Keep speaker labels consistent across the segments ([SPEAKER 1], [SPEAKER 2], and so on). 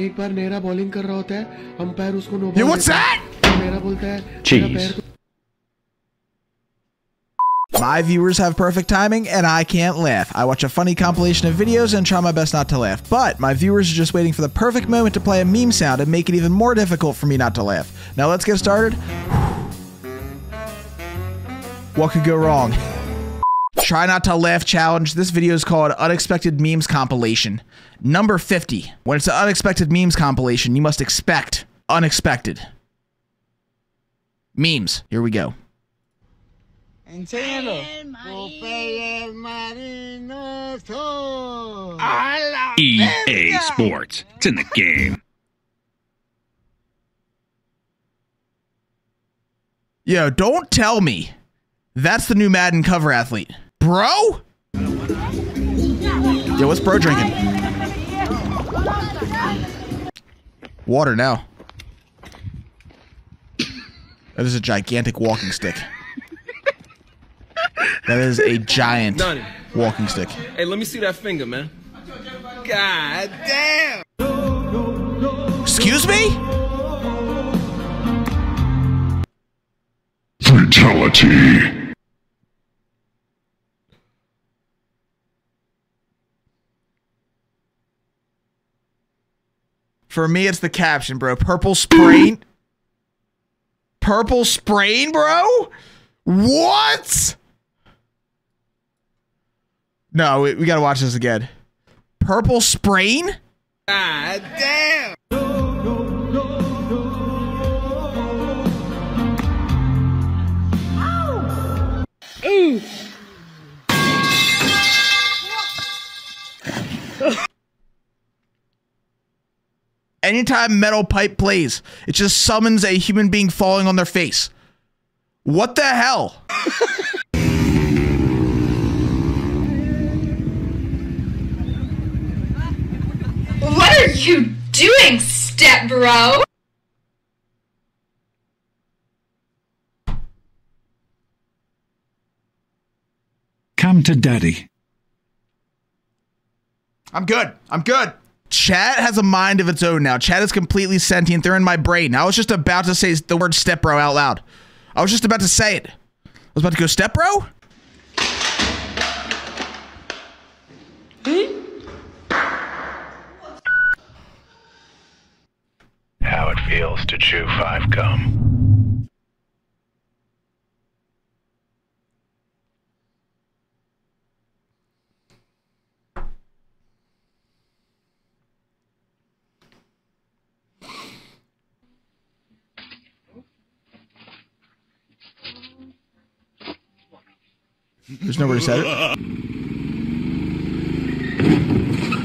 [SPEAKER 1] एक बार नेरा बॉलिंग कर रहा होता है अंपायर उसको नो
[SPEAKER 2] Yo, what's that?
[SPEAKER 1] नेरा बोलता है
[SPEAKER 3] Cheese.
[SPEAKER 1] "मेरा पैर
[SPEAKER 2] My viewers have perfect timing, and I can't laugh. I watch a funny compilation of videos and try my best not to laugh. But my viewers are just waiting for the perfect moment to play a meme sound and make it even more difficult for me not to laugh. Now let's get started. What could go wrong? Try not to laugh challenge. This video is called Unexpected Memes Compilation. Number 50. When it's an unexpected memes compilation, you must expect unexpected memes. Here we go.
[SPEAKER 4] Enséñalo. Popeye el marinoso.
[SPEAKER 3] EA Sports. It's in the game.
[SPEAKER 2] Yo, don't tell me that's the new Madden cover athlete. Bro? Yo, what's bro drinking? Water now. That is a gigantic walking stick. That is a giant
[SPEAKER 5] Done
[SPEAKER 2] walking stick.
[SPEAKER 5] Hey, let me see that finger, man. God damn!
[SPEAKER 2] Excuse me?
[SPEAKER 6] Fatality.
[SPEAKER 2] For me, it's the caption, bro. Purple sprain. Purple sprain, bro? What? No, we, we gotta watch this again. Purple sprain?
[SPEAKER 5] God damn!
[SPEAKER 2] Anytime metal pipe plays, it just summons a human being falling on their face. What the hell?
[SPEAKER 7] What are you doing, step bro?
[SPEAKER 6] Come to daddy.
[SPEAKER 2] I'm good. I'm good. Chat has a mind of its own now. Chat is completely sentient. They're in my brain. I was just about to say the word step bro out loud. I was just about to say it. I was about to go step bro?
[SPEAKER 8] How it feels to chew five gum.
[SPEAKER 2] There's nowhere to set it.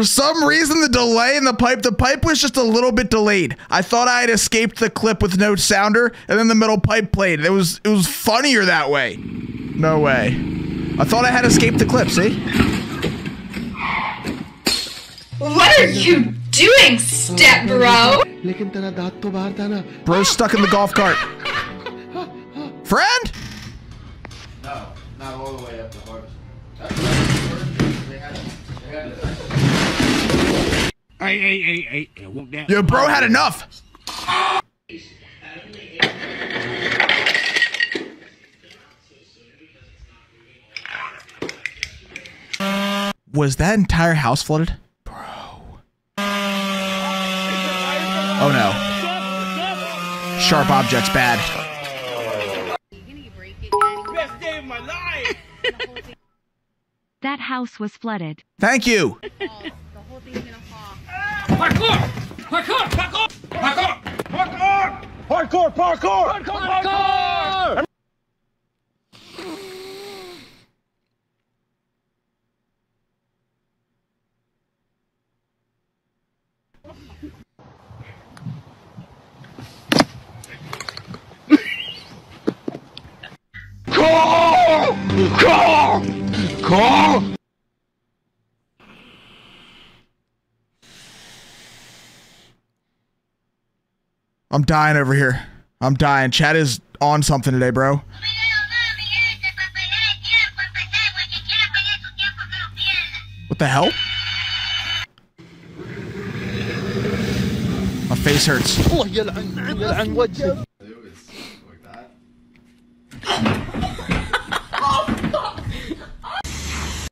[SPEAKER 2] For some reason, the delay in the pipe, the pipe was just a little bit delayed. I thought I had escaped the clip with no sounder, and then the middle pipe played. It was it was funnier that way. No way. I thought I had escaped the clip, see?
[SPEAKER 7] What are you doing, step bro?
[SPEAKER 1] Bro's stuck in the golf cart. Friend?
[SPEAKER 2] No, not all the way up to
[SPEAKER 4] Harvest hey, hey, hey. hey, won't that-
[SPEAKER 2] Yo, bro had enough. Was that entire house flooded? Bro. Oh no. Sharp objects bad.
[SPEAKER 4] Best day of my life.
[SPEAKER 9] That house was flooded.
[SPEAKER 2] Thank you.
[SPEAKER 4] Parkour! Parkour! Parkour! Parkour! Parkour! Parkour! Parkour! Parkour! Parkour!
[SPEAKER 6] Call! Call!
[SPEAKER 5] Call!
[SPEAKER 2] I'm dying over here. I'm dying. Chad is on something today, bro. What the hell? My face hurts.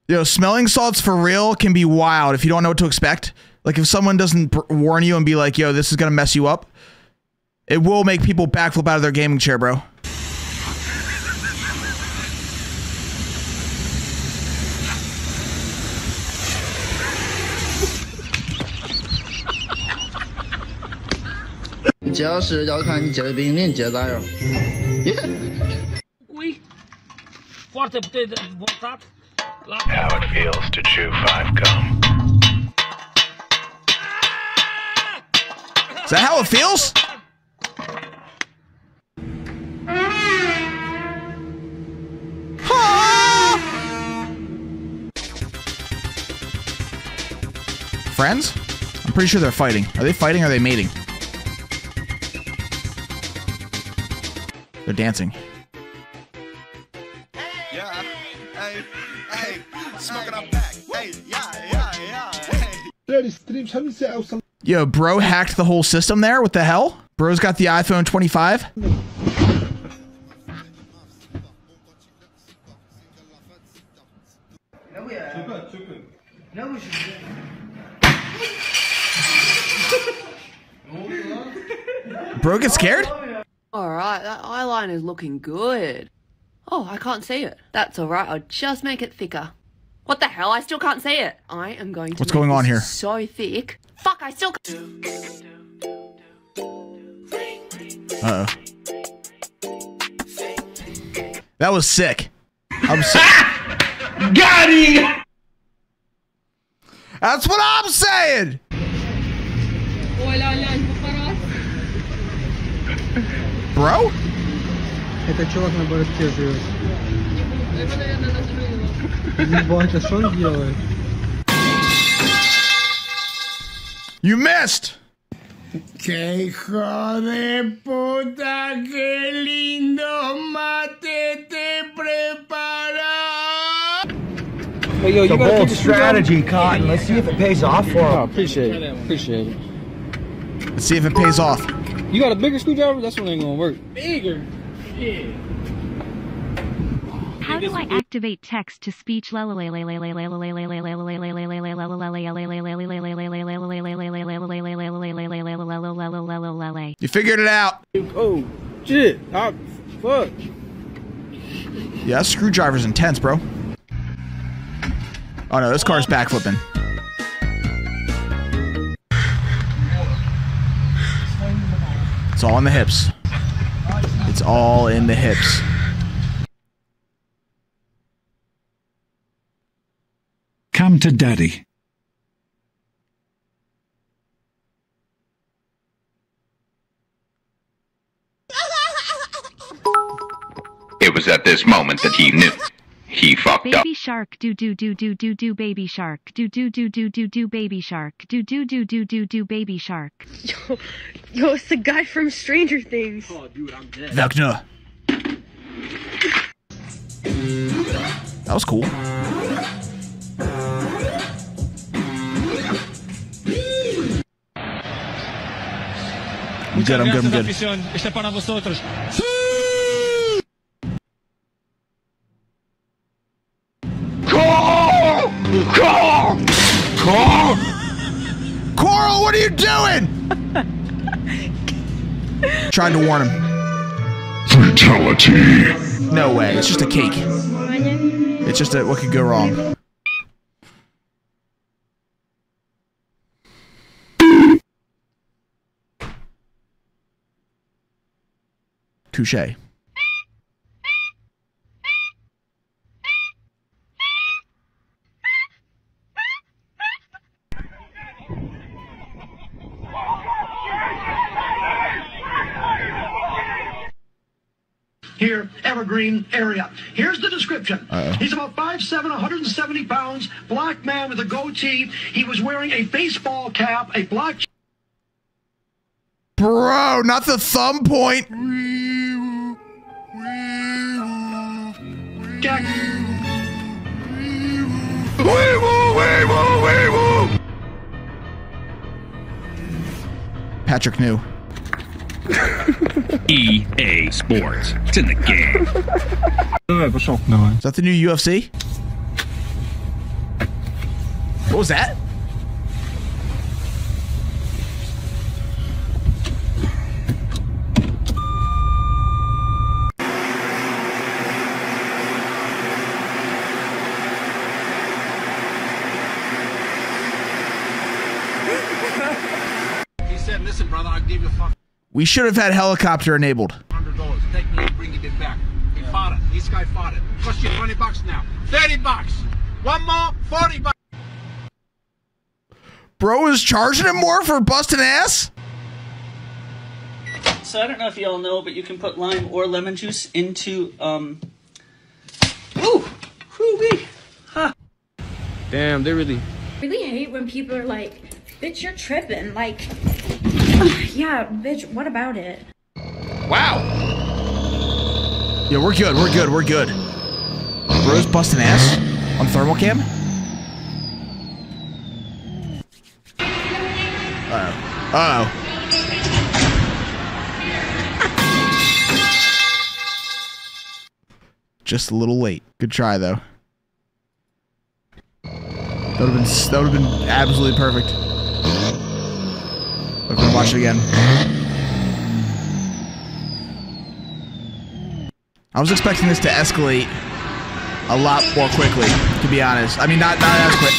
[SPEAKER 2] Yo, smelling salts for real can be wild if you don't know what to expect. Like if someone doesn't warn you and be like, "Yo, this is gonna mess you up," it will make people backflip out of their gaming chair, bro.
[SPEAKER 4] Ui, foarte putere de votat.
[SPEAKER 8] How it feels to chew five gum.
[SPEAKER 2] Is that how it feels? Friends? I'm pretty sure they're fighting. Are they fighting or are they mating? They're dancing.
[SPEAKER 5] Yeah, hey, hey, smoking up back. Hey, yeah, yeah, yeah. Hey.
[SPEAKER 2] Yo, bro hacked the whole system there. What the hell? Bro's got the iPhone 25. Bro get scared?
[SPEAKER 10] Alright, that eyeliner eyeliner's looking good. Oh, I can't see it. That's alright, I'll just make it thicker. What the hell? I still can't see it. I am going to
[SPEAKER 2] What's
[SPEAKER 10] make
[SPEAKER 2] going on here?
[SPEAKER 10] So thick. Fuck, I still can't.
[SPEAKER 2] Uh oh. That was sick. I'm sick.
[SPEAKER 5] Got him!
[SPEAKER 2] That's what I'm saying. Bro?
[SPEAKER 11] Это чувак на боросте живет. Ебать, а что он делает?
[SPEAKER 2] You missed.
[SPEAKER 5] ¡Qué hijo de puta! ¡Qué lindo mate te prepara!
[SPEAKER 11] Hey, yo,
[SPEAKER 12] It's a
[SPEAKER 11] you got
[SPEAKER 12] bold
[SPEAKER 11] a
[SPEAKER 12] strategy, Cotton. Let's see if it pays off for
[SPEAKER 11] Oh,
[SPEAKER 12] him.
[SPEAKER 11] appreciate it. Appreciate it.
[SPEAKER 2] Let's see if it pays off.
[SPEAKER 11] You got a bigger screwdriver? That's one ain't gonna work. Bigger? Yeah.
[SPEAKER 9] How do I activate text to speech?
[SPEAKER 2] You figured it out.
[SPEAKER 11] Oh, shit. Ah, fuck.
[SPEAKER 2] Yeah, that screwdriver's intense, bro. Oh no, this car's backflipping. It's all in the hips. It's all in the hips.
[SPEAKER 6] Come to daddy.
[SPEAKER 3] It was at this moment that he knew. He fucked up.
[SPEAKER 9] Baby shark do do do do do do baby shark do do do do do do baby shark do do do do do do baby shark.
[SPEAKER 13] Yo, yo, it's the guy from Stranger Things.
[SPEAKER 4] Oh, dude, I'm dead.
[SPEAKER 2] Vecna. That was cool. I'm good, I'm good, I'm good.
[SPEAKER 14] Este para vosotros.
[SPEAKER 5] Call! Call! Call!
[SPEAKER 2] Coral, what are you doing? Trying to warn him.
[SPEAKER 6] Fatality.
[SPEAKER 2] No way, it's just a cake. It's just a what could go wrong. Touche.
[SPEAKER 14] Area. Here's the description.
[SPEAKER 2] Uh-oh.
[SPEAKER 14] He's about 5'7", 170 pounds, black man with a goatee. He was wearing a baseball cap, a black
[SPEAKER 2] Bro, not the thumb point.
[SPEAKER 14] jacket.
[SPEAKER 2] Patrick knew.
[SPEAKER 15] EA Sports. It's in the game.
[SPEAKER 2] Is that the new UFC? What was that?
[SPEAKER 4] He said, listen, brother, I'll give you fucking
[SPEAKER 2] We should have had helicopter enabled.
[SPEAKER 4] hundred dollars. Take me and bring it back. He fought it. This guy fought it. Cost you 20 bucks now. 30 bucks. One more, 40 bucks.
[SPEAKER 2] Bro is charging him more for busting ass?
[SPEAKER 16] So I don't know if y'all know, but you can put lime or lemon juice into um. Ooh, whoo Huh.
[SPEAKER 11] Damn, they really.
[SPEAKER 17] really hate when people are like, bitch, you're tripping. Like, yeah, bitch, what about it?
[SPEAKER 2] Wow. Yeah, we're good. We're good. We're good. Bro's busting ass on thermal cam. Uh oh. Uh oh. Just a little late. Good try though. That would have been that would have been absolutely perfect. Watch it again. I was expecting this to escalate a lot more quickly, to be honest. I mean, not not as quick.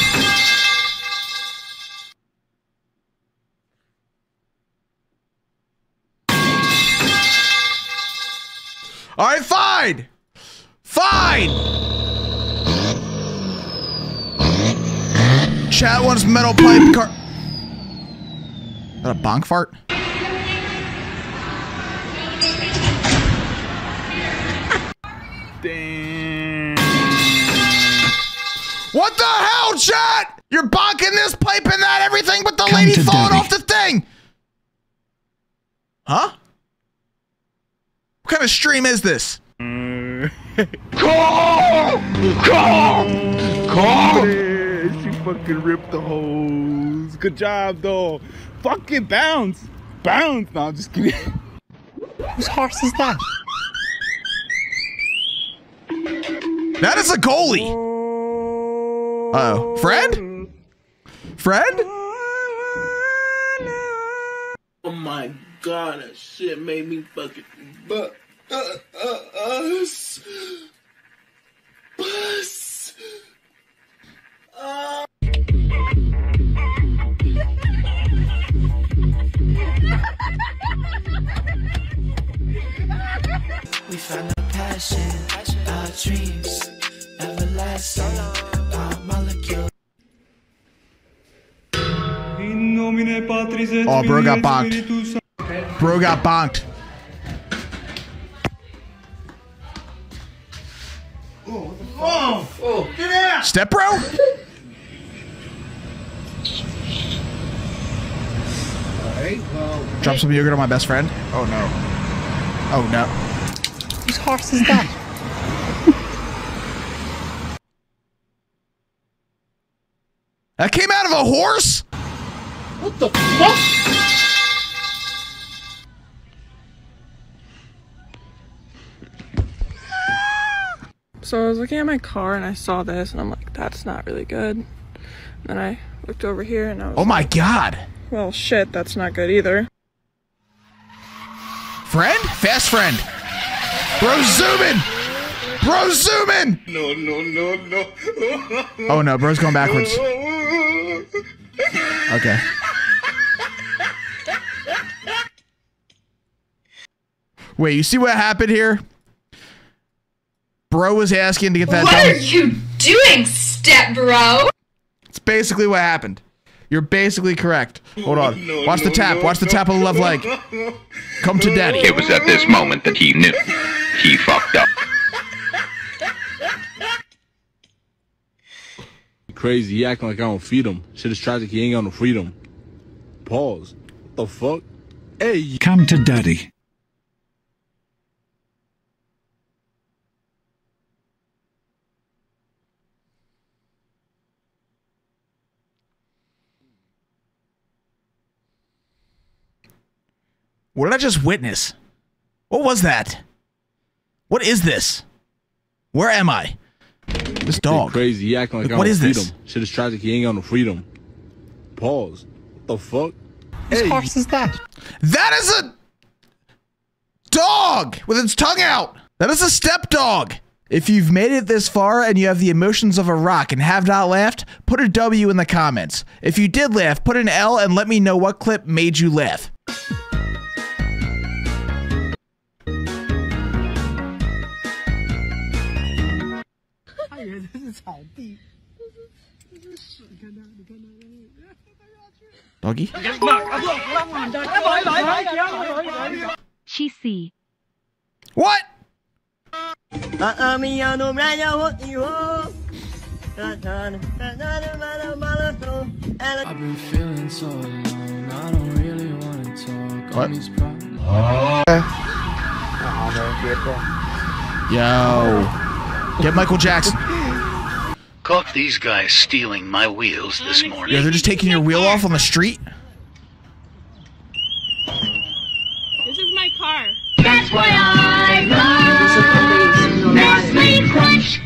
[SPEAKER 2] All right, fine, fine. Chat wants metal pipe car. Is that a bonk fart? What the hell, chat? You're bonking this pipe and that everything but the
[SPEAKER 6] Come
[SPEAKER 2] lady falling
[SPEAKER 6] daddy.
[SPEAKER 2] off the thing. Huh? What kind of stream is this?
[SPEAKER 5] Call! Call! Call! She fucking ripped the hose. Good job, though. Fucking bounce. Bounce. No, I'm just kidding.
[SPEAKER 12] Whose horse is that?
[SPEAKER 2] That is a goalie. Uh oh. Fred? Fred?
[SPEAKER 18] Oh my god, that shit made me fucking but uh, uh, us. Bus.
[SPEAKER 19] Passion, our dreams, everlasting, our molecule.
[SPEAKER 2] Oh, bro got bonked. Bro got bonked.
[SPEAKER 5] Oh, oh, get out!
[SPEAKER 2] Step bro?
[SPEAKER 5] Alright, well.
[SPEAKER 2] Drop some yogurt on my best friend. Oh no. Oh no.
[SPEAKER 12] Whose horse is that?
[SPEAKER 2] That came out of a horse?
[SPEAKER 5] What the fuck?
[SPEAKER 20] So I was looking at my car and I saw this and I'm like, that's not really good. And then I looked over here and I was
[SPEAKER 2] Oh my
[SPEAKER 20] like,
[SPEAKER 2] god.
[SPEAKER 20] well, shit, that's not good either.
[SPEAKER 2] Friend? Fast friend. Bro, zooming! Bro, zooming!
[SPEAKER 5] No, no, no, no.
[SPEAKER 2] Oh no, bro's going backwards. Okay. Wait, you see what happened here? Bro was asking to get that
[SPEAKER 7] What
[SPEAKER 2] done.
[SPEAKER 7] are you doing, step bro?
[SPEAKER 2] It's basically what happened. You're basically correct. Hold on. Watch the tap. Watch the tap of the left leg. Come to daddy.
[SPEAKER 3] It was at this moment that he knew he fucked up.
[SPEAKER 21] Crazy, he acting like I don't feed him. Shit is tragic, he ain't got no freedom. Pause. What the fuck? Hey.
[SPEAKER 6] Come to daddy.
[SPEAKER 2] What did I just witness? What was that? What is this? Where am I? This dog.
[SPEAKER 21] Crazy. He acting like,
[SPEAKER 2] Like,
[SPEAKER 21] I
[SPEAKER 2] what
[SPEAKER 21] don't
[SPEAKER 2] is this?
[SPEAKER 21] him. Shit is tragic. He ain't got no freedom. Pause. What the fuck?
[SPEAKER 12] Whose horse is that?
[SPEAKER 2] That is a dog with its tongue out. That is a step dog. If you've made it this far and you have the emotions of a rock and have not laughed, put a W in the comments. If you did laugh, put an L and let me know what clip made you laugh. Doggy?
[SPEAKER 9] She see.
[SPEAKER 2] What?
[SPEAKER 4] I've been feeling so alone. I don't really wanna talk.
[SPEAKER 2] What?
[SPEAKER 4] On these problems.
[SPEAKER 2] Yo. Get Michael Jackson
[SPEAKER 22] Caught these guys stealing my wheels this morning.
[SPEAKER 2] Yeah, they're just taking your wheel off on the street?
[SPEAKER 23] This is my car.
[SPEAKER 16] That's why I love Nestle Crunch.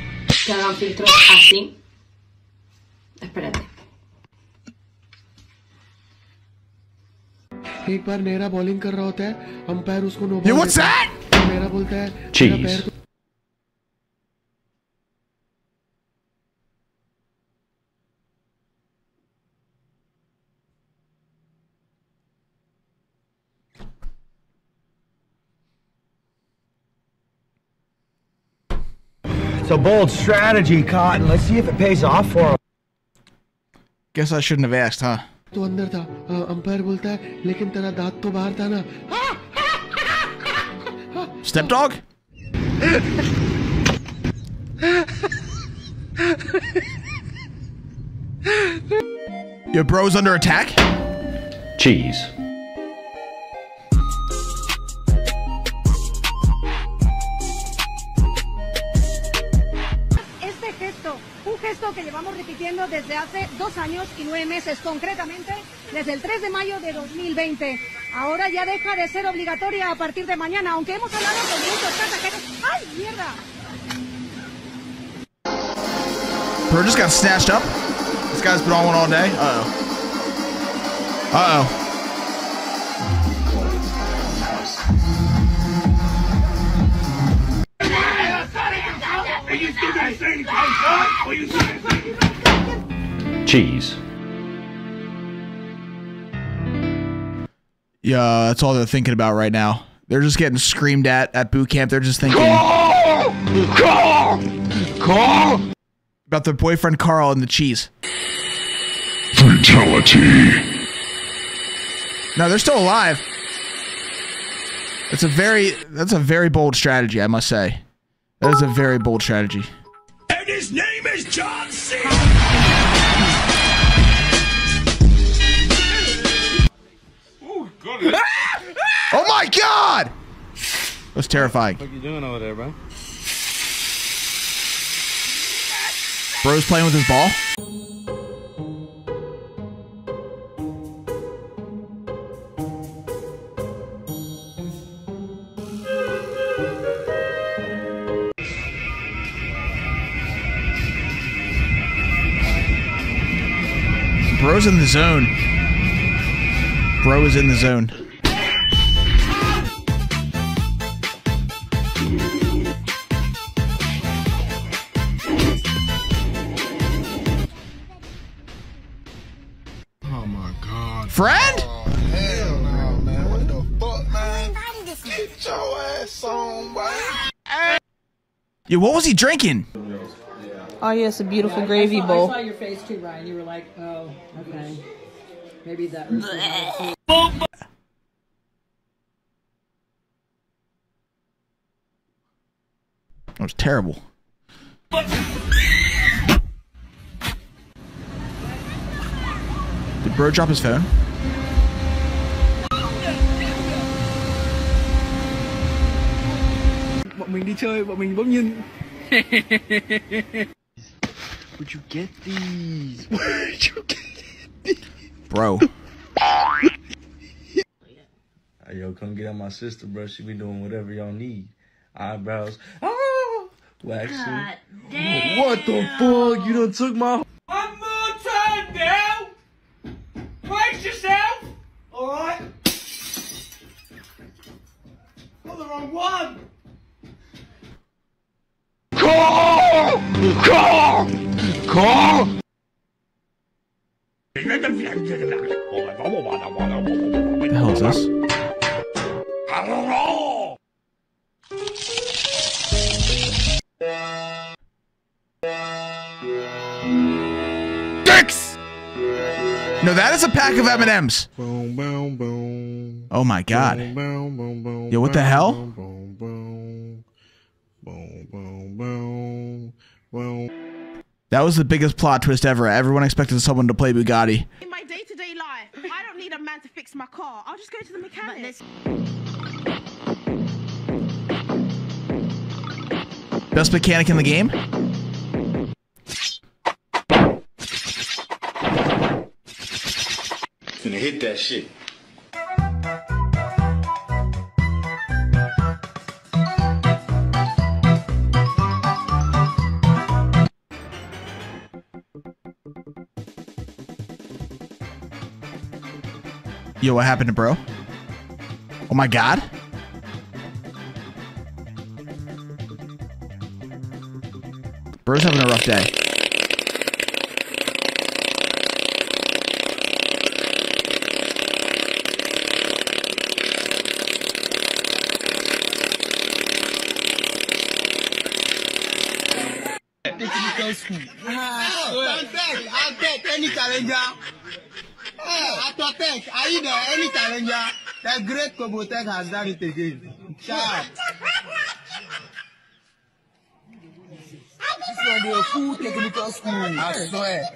[SPEAKER 24] Que hagan filtros así. Espérate.
[SPEAKER 1] एक बार नेरा bowling कर रहा होता है umpire उसको no
[SPEAKER 2] Yo,
[SPEAKER 25] a bold strategy, Cotton. Let's see if it pays off for him.
[SPEAKER 2] Guess I shouldn't have asked, huh?
[SPEAKER 1] तो अंदर था अ, umpire बोलता है लेकिन तेरा दांत तो बाहर था ना
[SPEAKER 2] Stepdog? Your bro's under attack?
[SPEAKER 22] Cheese.
[SPEAKER 26] Un gesto que llevamos repitiendo desde hace dos años y nueve meses, concretamente desde el 3 de mayo de 2020. Ahora ya deja de ser obligatoria a partir de mañana, aunque hemos hablado con muchos pasajeros. ¡Ay, mierda!
[SPEAKER 2] Bro just got snatched up. This guy's been on one all day. Uh oh. Uh oh.
[SPEAKER 22] Cheese.
[SPEAKER 2] Yeah, that's all they're thinking about right now. They're just getting screamed at at boot camp. They're just thinking
[SPEAKER 18] Carl! Carl! Carl!
[SPEAKER 2] about their boyfriend Carl and the cheese.
[SPEAKER 18] Fatality.
[SPEAKER 2] No, they're still alive. That's a very that's a very bold strategy, I must say. That is a very bold strategy.
[SPEAKER 18] And his name is John C.
[SPEAKER 2] Oh my god! That was terrifying.
[SPEAKER 27] What you doing over there, bro?
[SPEAKER 2] Bro's playing with his ball. Bro's in the zone. Bro is in the zone.
[SPEAKER 18] Oh my god.
[SPEAKER 2] Friend?
[SPEAKER 18] Oh, hell no, man. What the fuck, man? Get your ass on, boy.
[SPEAKER 2] Yeah, what was he drinking?
[SPEAKER 23] Oh yes, a beautiful gravy bowl.
[SPEAKER 28] I saw your face too, Ryan. You were like, oh, okay. Maybe that was
[SPEAKER 2] That was terrible. Did bro drop his phone?
[SPEAKER 29] Bọn mình đi chơi, bọn mình bỗng nhiên
[SPEAKER 5] Where'd you get these? Where'd you get
[SPEAKER 2] Bro.
[SPEAKER 30] Hey, yo, come get at my sister, bro. She be doing whatever y'all need. Eyebrows. Ah! Oh, waxing.
[SPEAKER 31] God
[SPEAKER 30] What the fuck? You done took my.
[SPEAKER 31] One more time now! Brace yourself! Alright? Got the wrong one!
[SPEAKER 18] Call! Call! Call!
[SPEAKER 2] What the hell is this? Dicks! No, that is a pack of M&Ms. Oh my god. Yo, what the hell? That was the biggest plot twist ever. Everyone expected someone to play Bugatti.
[SPEAKER 32] In my day-to-day life, I don't need a man to fix my car. I'll just go to the mechanic.
[SPEAKER 2] Best mechanic in the game?
[SPEAKER 18] Finna hit that shit.
[SPEAKER 2] Yo, what happened to bro? Oh my god. Bro's having a rough day.
[SPEAKER 18] Tech, any challenger. Hey, Atotech, are you there? Any challenger? The great Kobotech has done it again. Sharp. This one a full technical school. I swear.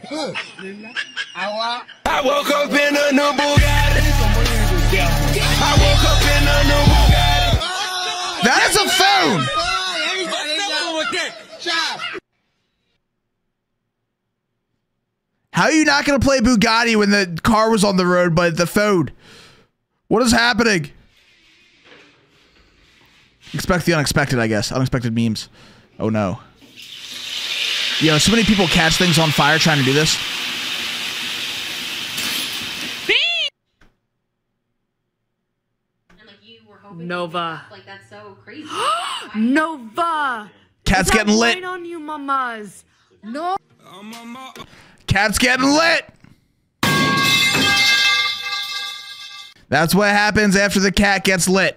[SPEAKER 31] I woke up in a new Bugatti. I woke up in a new Bugatti.
[SPEAKER 2] That is a phone!
[SPEAKER 18] Sharp.
[SPEAKER 2] How are you not going to play Bugatti when the car was on the road but the phone? What is happening? Expect the unexpected, I guess. Unexpected memes. Oh no. Yo, so many people catch things on fire trying to do this.
[SPEAKER 33] Nova.
[SPEAKER 34] Like that's so crazy.
[SPEAKER 33] Nova.
[SPEAKER 2] Cat's getting lit.
[SPEAKER 33] right on you, mamas. No.
[SPEAKER 2] Oh, Cat's getting lit. That's what happens after the cat gets lit.